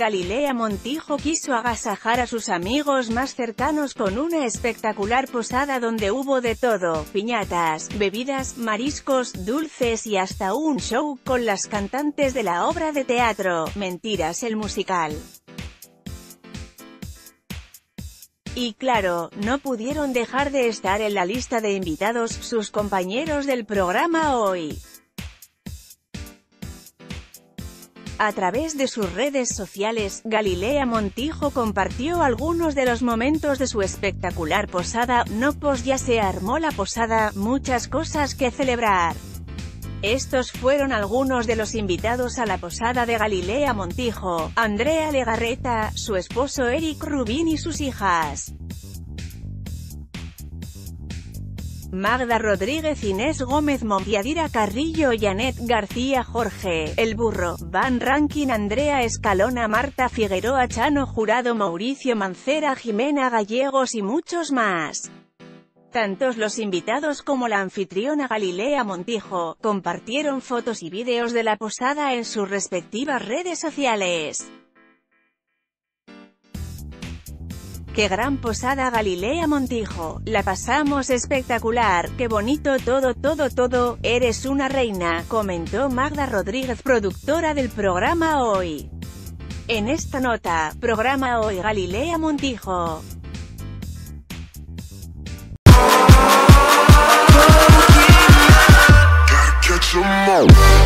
Galilea Montijo quiso agasajar a sus amigos más cercanos con una espectacular posada donde hubo de todo, piñatas, bebidas, mariscos, dulces y hasta un show con las cantantes de la obra de teatro, Mentiras el musical. Y claro, no pudieron dejar de estar en la lista de invitados sus compañeros del programa hoy. A través de sus redes sociales, Galilea Montijo compartió algunos de los momentos de su espectacular posada, no pues ya se armó la posada, muchas cosas que celebrar. Estos fueron algunos de los invitados a la posada de Galilea Montijo, Andrea Legarreta, su esposo Eric Rubín y sus hijas. Magda Rodríguez Inés Gómez Montiadira Carrillo Janet García Jorge, El Burro, Van Rankin Andrea Escalona Marta Figueroa Chano Jurado Mauricio Mancera Jimena Gallegos y muchos más. Tantos los invitados como la anfitriona Galilea Montijo, compartieron fotos y vídeos de la posada en sus respectivas redes sociales. ¡Qué gran posada Galilea Montijo! La pasamos espectacular, qué bonito todo todo todo, eres una reina, comentó Magda Rodríguez productora del programa Hoy. En esta nota, programa Hoy Galilea Montijo. go.